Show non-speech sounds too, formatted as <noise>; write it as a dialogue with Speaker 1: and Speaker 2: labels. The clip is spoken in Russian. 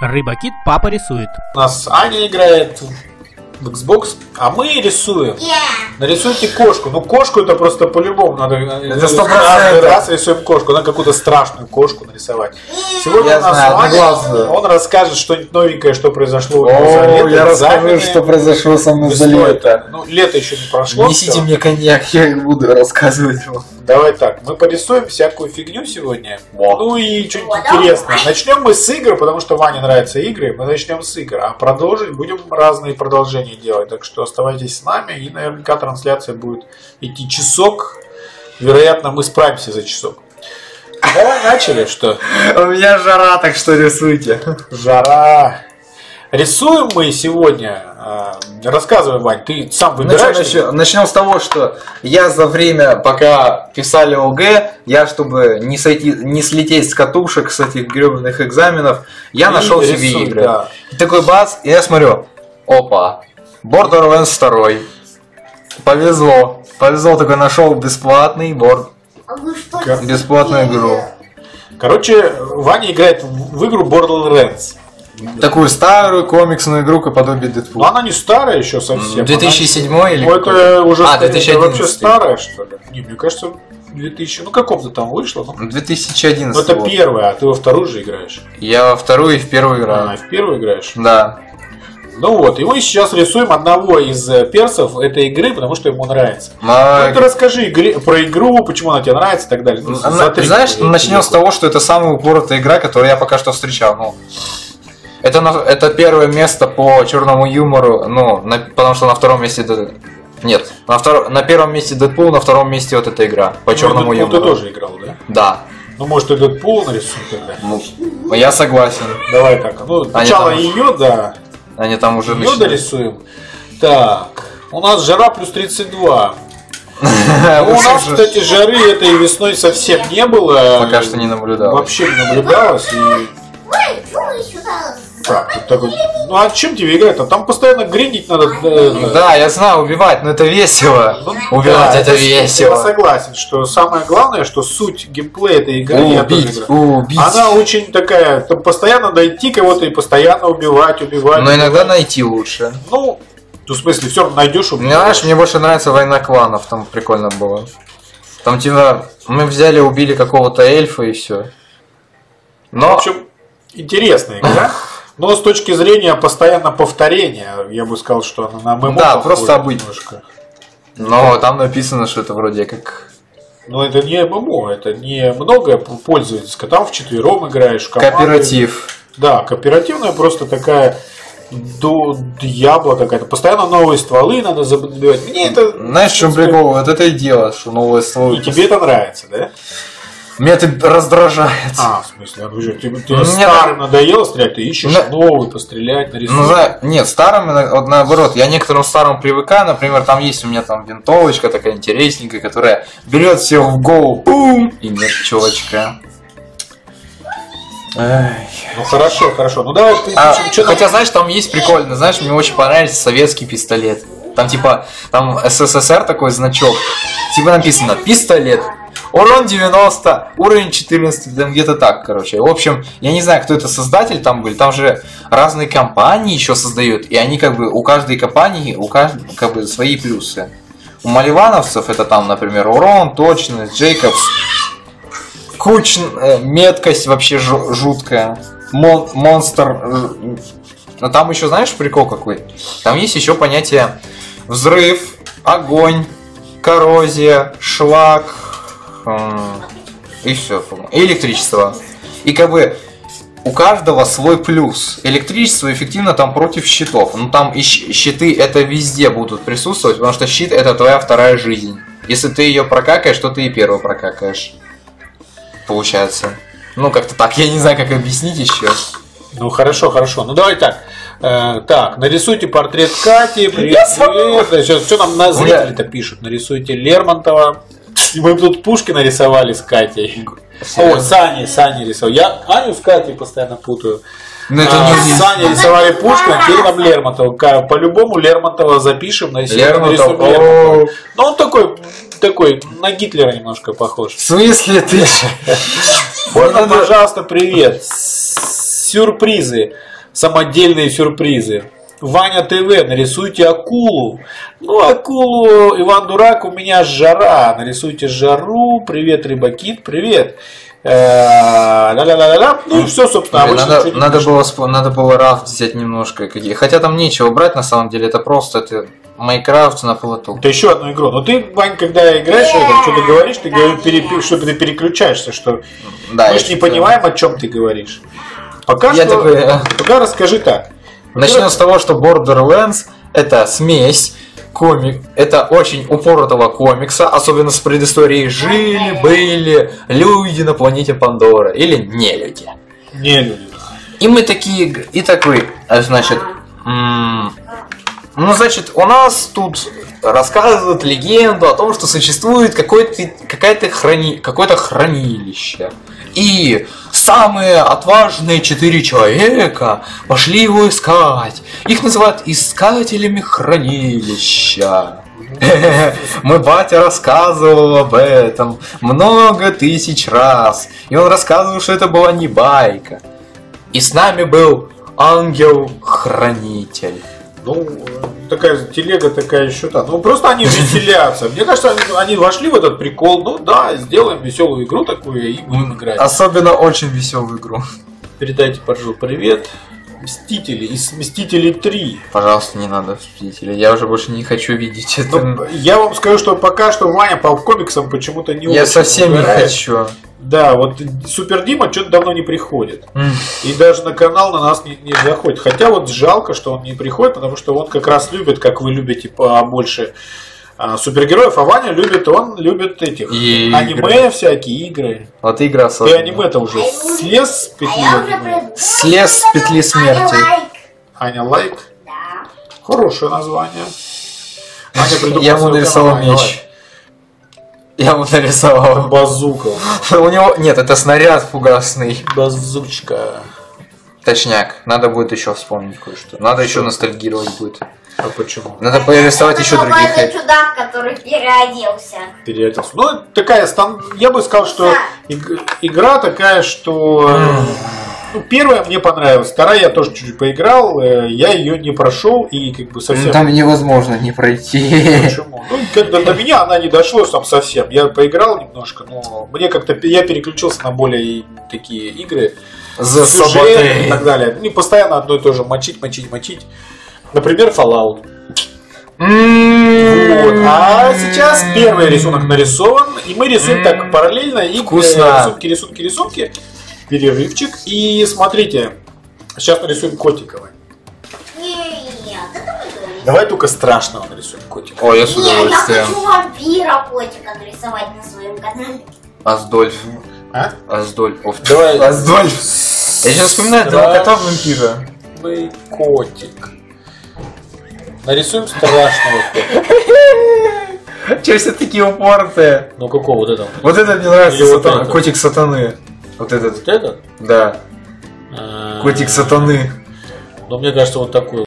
Speaker 1: Рыбакит папа рисует.
Speaker 2: У нас Аня играет в Xbox, а мы рисуем. Нарисуйте кошку. Ну, кошку это просто по-любому надо. Это
Speaker 3: сто
Speaker 2: раз рисуем кошку. Надо какую-то страшную кошку нарисовать. Сегодня
Speaker 3: Я
Speaker 2: у нас
Speaker 3: знаю,
Speaker 2: Ваня, он расскажет что-нибудь новенькое, что произошло него за
Speaker 3: О,
Speaker 2: лето,
Speaker 3: я расскажу, что произошло со мной за лето.
Speaker 2: Ну, лето еще не прошло.
Speaker 3: Несите
Speaker 2: всё.
Speaker 3: мне коньяк, я буду рассказывать вам.
Speaker 2: Давай так, мы порисуем всякую фигню сегодня.
Speaker 3: Во.
Speaker 2: Ну и что-нибудь интересное. Начнем мы с игр, потому что Ване нравятся игры. Мы начнем с игр, а продолжить будем разные продолжения делать. Так что оставайтесь с нами, и наверняка трансляция будет идти часок. Вероятно, мы справимся за часок. Давай начали, что?
Speaker 3: У меня жара, так что рисуйте.
Speaker 2: Жара. Рисуем мы сегодня. э, Рассказывай, Вань, ты сам выбираешь.
Speaker 3: Начнем, начнем с того, что я за время, пока писали ОГЭ, я, чтобы не, сойти, не слететь с катушек с этих гребаных экзаменов, я
Speaker 2: И
Speaker 3: нашел себе
Speaker 2: рисуй,
Speaker 3: игры.
Speaker 2: да.
Speaker 3: И такой бац, и я смотрю, опа, Borderlands 2. Повезло. Повезло, такой нашел бесплатный борд, бесплатную игру.
Speaker 2: Короче, Ваня играет в игру Borderlands.
Speaker 3: Такую старую комиксную игру, как подобие
Speaker 2: Но
Speaker 3: Дэдпула.
Speaker 2: она не старая еще совсем.
Speaker 3: 2007 или
Speaker 2: Ну, это уже
Speaker 3: А,
Speaker 2: старая. Это
Speaker 3: 2011.
Speaker 2: вообще старая, что ли? Не, мне кажется, 2000, ну каком-то там вышло. Ну,
Speaker 3: 2011
Speaker 2: ну, это
Speaker 3: вот.
Speaker 2: первая, а ты во вторую же играешь.
Speaker 3: Я во вторую и в первую
Speaker 2: А,
Speaker 3: играю.
Speaker 2: в первую играешь.
Speaker 3: Да.
Speaker 2: Ну вот, и мы сейчас рисуем одного из э, персов этой игры, потому что ему нравится.
Speaker 3: А,
Speaker 2: Ну, ты расскажи игре- про игру, почему она тебе нравится и так далее. Ну,
Speaker 3: Она-
Speaker 2: за три
Speaker 3: знаешь, начнем с того, что это самая упоротая игра, которую я пока что встречал. Ну, это, на- это первое место по черному юмору, ну, на- потому что на втором месте... Нет, на, втор- на первом месте Дэдпул, на втором месте вот эта игра по
Speaker 2: Ну,
Speaker 3: черному
Speaker 2: Дэдпул
Speaker 3: юмору.
Speaker 2: ты тоже играл, да?
Speaker 3: Да.
Speaker 2: Ну, может, и Дэдпул нарисуем тогда.
Speaker 3: Ну, я согласен.
Speaker 2: Давай так. Ну, сначала
Speaker 3: там-
Speaker 2: ее, да.
Speaker 3: Они там уже
Speaker 2: Ее
Speaker 3: начинают.
Speaker 2: дорисуем. Так, у нас жара плюс 32. <laughs> Ну, у нас, кстати, жары этой весной совсем не было.
Speaker 3: Пока что не наблюдалось.
Speaker 2: Вообще не наблюдалось. И... Такой... Ну а чем тебе играть? А там постоянно гриндить надо. э,
Speaker 3: Да, я знаю, убивать, но это весело.
Speaker 2: ну,
Speaker 3: Убивать
Speaker 2: да,
Speaker 3: это
Speaker 2: Я
Speaker 3: весело.
Speaker 2: согласен, что самое главное, что суть геймплея этой игры, я
Speaker 3: Убить,
Speaker 2: играю.
Speaker 3: убить.
Speaker 2: Она очень такая, там постоянно найти кого-то и постоянно убивать, убивать.
Speaker 3: Но иногда
Speaker 2: убивать.
Speaker 3: найти лучше.
Speaker 2: Ну, ну, в смысле, все равно найдешь,
Speaker 3: Мне, знаешь, мне больше нравится война кланов, там прикольно было. Там типа мы взяли, убили какого-то эльфа и все.
Speaker 2: В
Speaker 3: Но
Speaker 2: общем, интересная игра. <laughs> Но с точки зрения постоянно повторения, я бы сказал, что она на ММО
Speaker 3: Да,
Speaker 2: похожа
Speaker 3: просто обыденно.
Speaker 2: немножко.
Speaker 3: но там написано, что это вроде как
Speaker 2: Но это не ММО, это не многое пользовательское. Там вчетвером играешь. в команде.
Speaker 3: кооператив.
Speaker 2: Да, кооперативная просто такая до Диабло какая-то. Постоянно новые стволы надо забивать. Мне это...
Speaker 3: Знаешь, в чем прикол? Вот это и дело, что новое слово.
Speaker 2: И тебе это нравится, да?
Speaker 3: Меня это раздражает.
Speaker 2: А, в смысле, подожди, ты, ты
Speaker 3: Ну,
Speaker 2: старым надоело стрелять, ты ищешь
Speaker 3: Ну,
Speaker 2: новый пострелять, нарисовать.
Speaker 3: Ну, за- нет, старым, вот наоборот, я некоторым старым привыкаю, например, там есть у меня там винтовочка такая интересненькая, которая берет всех в голову, бум, и нет чувачка. Ай.
Speaker 2: Ну хорошо, хорошо. Ну давай ты
Speaker 3: А,
Speaker 2: там-
Speaker 3: хотя, знаешь, там есть прикольно, знаешь, мне очень понравился советский пистолет. Там типа, там СССР такой значок, типа написано пистолет, урон 90, уровень 14, там где-то так, короче. В общем, я не знаю, кто это создатель там был, там же разные компании еще создают, и они как бы, у каждой компании, у каждой, как бы свои плюсы. У маливановцев это там, например, урон, точность, Джейкобс, куч, э, меткость вообще жу- жуткая, Мон- монстр. э, Но там еще знаешь прикол какой? Там есть еще понятие взрыв, огонь, коррозия, шлак и все, и электричество. И как бы у каждого свой плюс. Электричество эффективно там против щитов. Ну там и щиты это везде будут присутствовать, потому что щит это твоя вторая жизнь. Если ты ее прокакаешь, то ты и первую прокакаешь. Получается. Ну, как-то так, я не знаю, как объяснить еще.
Speaker 2: Ну хорошо, хорошо. Ну давай так. Э, так, нарисуйте портрет Кати. Привет. Сейчас, что нам на зрители-то пишут? Нарисуйте Лермонтова. И Мы тут Пушки нарисовали с Катей. О, Сани, Сани рисовал. Я Аню с Катей постоянно путаю.
Speaker 3: Ну, это
Speaker 2: А,
Speaker 3: не...
Speaker 2: Саня рисовали Пушкина, теперь нам Лермонтова. По-любому Лермонтова запишем, на
Speaker 3: Лермонтов,
Speaker 2: нарисуем. Лермонтова. Ну он такой, такой, на Гитлера немножко похож.
Speaker 3: В смысле ты? <laughs>
Speaker 2: Можно, пожалуйста, привет. Сюрпризы. Самодельные сюрпризы. Ваня ТВ, нарисуйте акулу. Ну, акулу, Иван Дурак, у меня жара. Нарисуйте жару. Привет, Рыбакит, привет. Э, ля-ля-ля-ля-ля. Ну и все, собственно, обычно
Speaker 3: надо, надо, было, надо было рафт взять немножко. Какие. Хотя там нечего брать на самом деле, это просто это Майнкрафт на плоту.
Speaker 2: Это еще одну игру. Но ты, Вань, когда играешь, это, что ты говоришь, ты говоришь, перепи- что ты переключаешься, что
Speaker 3: Да,
Speaker 2: мы же не понимаем, о чем ты говоришь. Пока
Speaker 3: Я
Speaker 2: что,
Speaker 3: такой, э.
Speaker 2: пока расскажи так.
Speaker 3: Начнем с того, что Borderlands это смесь комик, это очень упоротого комикса, особенно с предысторией жили, были люди на планете Пандора или не люди.
Speaker 2: Не люди.
Speaker 3: И мы такие, и такой, а, значит, м, ну, значит, у нас тут рассказывают легенду о том, что существует какое-то, какая-то храни, какое-то хранилище. И самые отважные четыре человека пошли его искать. Их называют искателями хранилища. <laughs> Мой батя рассказывал об этом много тысяч раз. И он рассказывал, что это была не байка. И с нами был ангел-хранитель.
Speaker 2: Ну, такая телега такая еще та. Ну, просто они веселятся. Мне кажется, они, они вошли в этот прикол. Ну да, сделаем веселую игру такую и будем играть.
Speaker 3: Особенно очень веселую игру.
Speaker 2: Передайте, пожалуйста, привет. Мстители из Мстителей 3.
Speaker 3: Пожалуйста, не надо Мстители. Я уже больше не хочу видеть это.
Speaker 2: Ну, я вам скажу, что пока что Ваня по комиксам почему-то не
Speaker 3: я совсем не
Speaker 2: угорает.
Speaker 3: хочу.
Speaker 2: Да, вот Супер Дима что-то давно не приходит. И даже на канал на нас не, не заходит. Хотя вот жалко, что он не приходит, потому что он как раз любит, как вы любите по- больше а, супергероев, а Ваня любит, он любит этих
Speaker 3: И
Speaker 2: аниме
Speaker 3: игры.
Speaker 2: всякие игры.
Speaker 3: Вот игра
Speaker 2: Ты
Speaker 3: особенно.
Speaker 2: аниме-то уже слез с петли
Speaker 1: А
Speaker 2: аниме.
Speaker 3: Слез с петли смерти.
Speaker 1: Аня лайк.
Speaker 2: Аня Лайк.
Speaker 1: Да.
Speaker 2: Хорошее название. Аня
Speaker 3: Я ему
Speaker 2: свой
Speaker 3: нарисовал
Speaker 2: канал, Аня
Speaker 3: меч. Я ему нарисовал.
Speaker 2: Базука. <laughs>
Speaker 3: У него... Нет, это снаряд фугасный.
Speaker 2: Базучка.
Speaker 3: Точняк. Надо будет еще вспомнить кое-что. Надо еще ностальгировать будет.
Speaker 2: А почему?
Speaker 3: Надо порисовать
Speaker 1: Это
Speaker 3: еще других.
Speaker 1: чудак, который переоделся.
Speaker 2: Переоделся. Ну, это такая стан... Я бы сказал, что иг- игра такая, что... Ну, первая мне понравилась, вторая я тоже чуть-чуть поиграл, э, я ее не прошел и как бы совсем...
Speaker 3: Ну, Там невозможно не пройти.
Speaker 2: Почему? Ну, как-то до меня она не дошла там совсем. Я поиграл немножко, но мне как-то я переключился на более такие игры,
Speaker 3: За
Speaker 2: сюжет и так далее. Не постоянно одно и то же мочить, мочить, мочить. Например, Fallout. Вот. А сейчас первый рисунок нарисован, и мы рисуем так параллельно и
Speaker 3: Вкусно.
Speaker 2: э, рисунки, рисунки, рисунки, перерывчик. И смотрите, сейчас нарисуем.
Speaker 1: Нет, говорим.
Speaker 2: Давай только страшного нарисуем котика.
Speaker 3: Ой, я с
Speaker 1: Не, я
Speaker 3: удовольствием.
Speaker 1: хочу вампира котика нарисовать на своем канале.
Speaker 3: Аздольф.
Speaker 2: А?
Speaker 3: Аздольф. Оф.
Speaker 2: Давай.
Speaker 3: Аздольф. Я сейчас вспоминаю этого кота вампира.
Speaker 2: Страшный котик. Нарисуем страшного котика.
Speaker 3: Че все такие упоротые?
Speaker 2: Ну какого вот этого?
Speaker 3: Вот это мне нравится, котик сатаны. Вот этот,
Speaker 2: Вот этот?
Speaker 3: да,
Speaker 2: А,
Speaker 3: котик сатаны.
Speaker 2: Ну мне кажется, вот такой